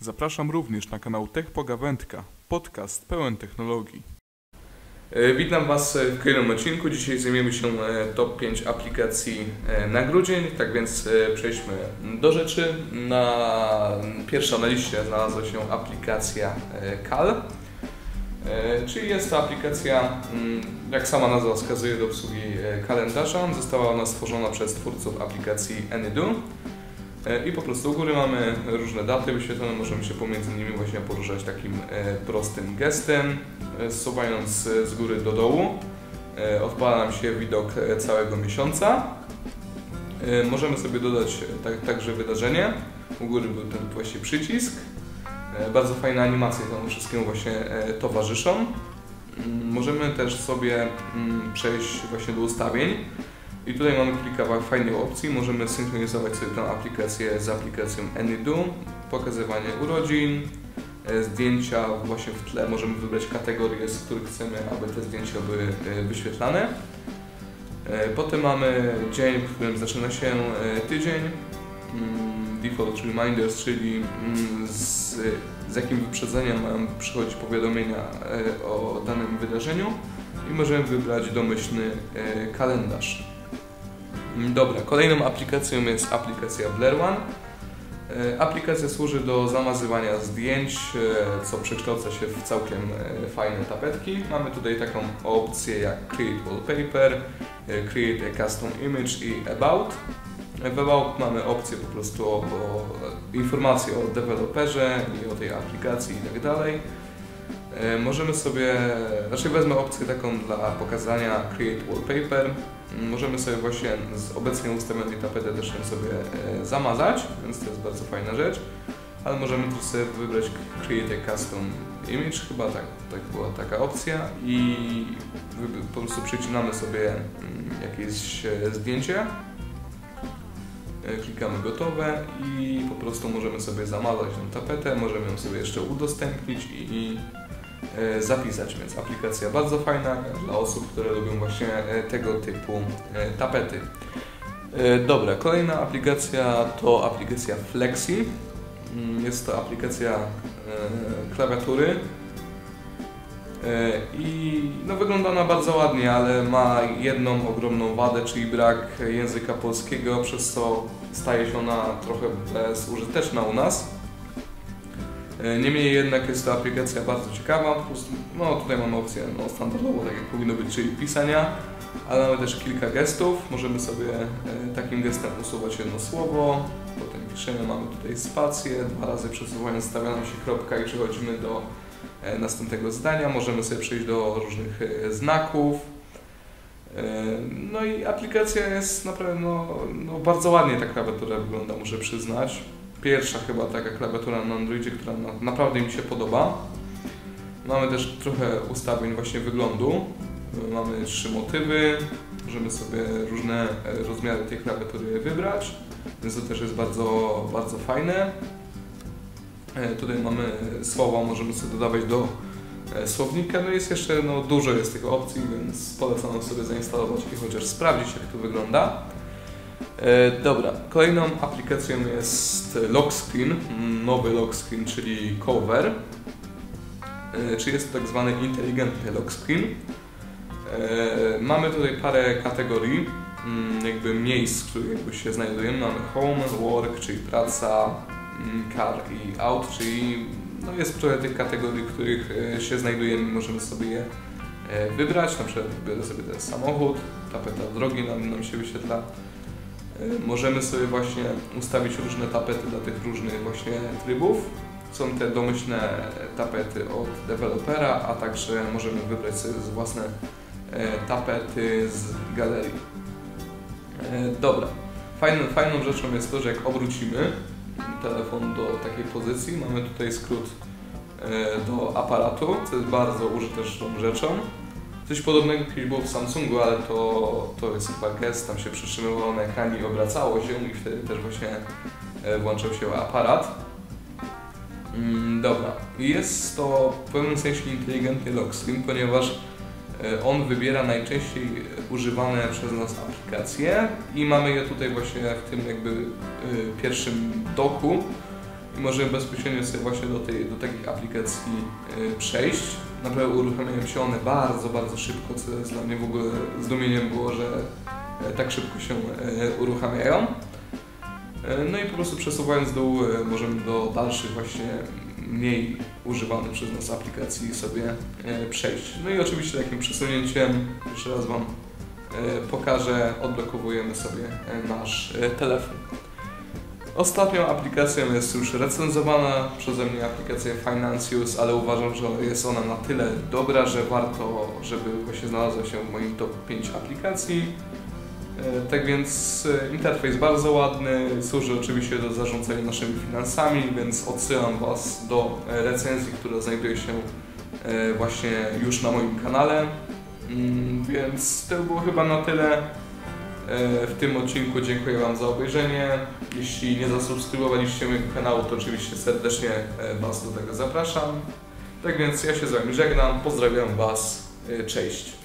Zapraszam również na kanał Tech Pogawędka, podcast pełen technologii. E, Witam Was w kolejnym odcinku. Dzisiaj zajmiemy się e, top 5 aplikacji e, na grudzień. Tak więc przejdźmy do rzeczy. Na pierwsza na liście znalazła się aplikacja Cal. Czyli jest to aplikacja, mm, jak sama nazwa wskazuje, do obsługi kalendarza. Została ona stworzona przez twórców aplikacji AnyDo. E, I po prostu u góry mamy różne daty wyświetlone, możemy się pomiędzy nimi właśnie poruszać takim e, prostym gestem, e, zsuwając z góry do dołu. Odpala nam się widok całego miesiąca. Możemy sobie dodać tak, także wydarzenie. U góry był ten właśnie przycisk. Bardzo fajne animacje temu wszystkiemu właśnie towarzyszą. Mm, Możemy też sobie mm, przejść właśnie do ustawień. I tutaj mamy kilka fajnych opcji. Możemy synchronizować sobie tę aplikację z aplikacją AnyDo, pokazywanie urodzin, e, zdjęcia właśnie w tle. Możemy wybrać kategorie, z których chcemy, aby te zdjęcia były e, wyświetlane. E, Potem mamy dzień, w którym zaczyna się tydzień. Mm, Default reminders, czyli mm, z, z jakim wyprzedzeniem mają przychodzić powiadomienia o danym wydarzeniu. I możemy wybrać domyślny kalendarz. Dobra, kolejną aplikacją jest aplikacja Blur One. E, Aplikacja służy do zamazywania zdjęć, e, co przekształca się w całkiem e, fajne tapetki. Mamy tutaj taką opcję jak Create Wallpaper, Create a Custom Image i About. W About mamy opcję po prostu o, o informacje o deweloperze i o tej aplikacji i tak dalej. Możemy sobie, znaczy wezmę opcję taką dla pokazania Create Wallpaper. Możemy sobie właśnie z obecnie ustawionej tapety też ją sobie e, zamazać, więc to jest bardzo fajna rzecz. Ale możemy też sobie wybrać Create a Custom Image, chyba tak, tak była taka opcja i po prostu przycinamy sobie mm, jakieś e, zdjęcie. E, Klikamy gotowe i po prostu możemy sobie zamazać tę tapetę, możemy ją sobie jeszcze udostępnić i zapisać, więc aplikacja bardzo fajna dla osób, które lubią właśnie e, tego typu e, tapety. E, Dobra, kolejna aplikacja to aplikacja Flexi. Mm, Jest to aplikacja e, klawiatury E, i no, wygląda ona bardzo ładnie, ale ma jedną ogromną wadę, czyli brak języka polskiego, przez co staje się ona trochę bezużyteczna u nas. E, Niemniej jednak jest to aplikacja bardzo ciekawa. No tutaj mamy opcję no, standardową, tak jak powinno być, czyli pisania, ale mamy też kilka gestów. Możemy sobie e, takim gestem usuwać jedno słowo, potem piszemy, mamy tutaj spację, dwa razy przesuwając stawia nam się kropka i przechodzimy do e, następnego zdania. Możemy sobie przejść do różnych znaków. No i aplikacja jest naprawdę no, no bardzo ładnie ta klawiatura wygląda, muszę przyznać pierwsza chyba taka klawiatura na Androidzie, która na, naprawdę mi się podoba. Mamy też trochę ustawień właśnie wyglądu. Mamy trzy motywy, możemy sobie różne e, rozmiary tej klawiatury wybrać, więc to też jest bardzo, bardzo fajne. E, Tutaj mamy słowa, możemy sobie dodawać do e, słownika. No jest jeszcze no, dużo jest tych opcji, więc polecam sobie zainstalować i chociaż sprawdzić jak to wygląda. E, Dobra, kolejną aplikacją jest Lockscreen, mm, nowy Lockscreen, czyli Cover. E, Czy jest to tak zwany inteligentny Lockscreen. E, Mamy tutaj parę kategorii, mm, jakby miejsc, w których jakby się znajdujemy. Mamy home, work, czyli praca, mm, car i out, czyli no jest trochę tych kategorii, w których się znajdujemy możemy sobie je wybrać. Na przykład wybiorę sobie ten samochód, tapeta drogi nam, nam się wyświetla. E, Możemy sobie właśnie ustawić różne tapety dla tych różnych właśnie trybów. Są te domyślne tapety od dewelopera, a także możemy wybrać sobie własne e, tapety z galerii. E, Dobra. Fajną, fajną rzeczą jest to, że jak obrócimy telefon do takiej pozycji, mamy tutaj skrót e, do aparatu, co jest bardzo użyteczną rzeczą. Coś podobnego kiedyś było w Samsungu, ale to, to jest chyba gest, tam się przytrzymywało na ekranie i obracało się i wtedy też właśnie e, włączał się aparat. Mm, dobra, jest to w pewnym sensie inteligentny lock screen, ponieważ e, on wybiera najczęściej używane przez nas aplikacje i mamy je tutaj właśnie w tym jakby e, pierwszym doku i możemy bezpośrednio sobie właśnie do, tej, do takich aplikacji e, przejść. Naprawdę uruchamiają się one bardzo, bardzo szybko, co jest dla mnie w ogóle zdumieniem było, że e, tak szybko się e, uruchamiają. No i po prostu przesuwając dół możemy do dalszych właśnie mniej używanych przez nas aplikacji sobie przejść. No i oczywiście takim przesunięciem, jeszcze raz Wam pokażę, odblokowujemy sobie nasz telefon. Ostatnią aplikacją jest już recenzowana przeze mnie aplikacja Financius, ale uważam, że jest ona na tyle dobra, że warto, żeby właśnie znalazła się w moim top 5 aplikacji. E, Tak więc e, interfejs bardzo ładny, służy oczywiście do zarządzania naszymi finansami, więc odsyłam Was do e, recenzji, która znajduje się właśnie już na moim kanale. Mm, Więc to było chyba na tyle w tym odcinku. Dziękuję Wam za obejrzenie. Jeśli nie zasubskrybowaliście mojego kanału, to oczywiście serdecznie e, Was do tego zapraszam. Tak więc ja się z Wami żegnam, pozdrawiam Was, e, cześć.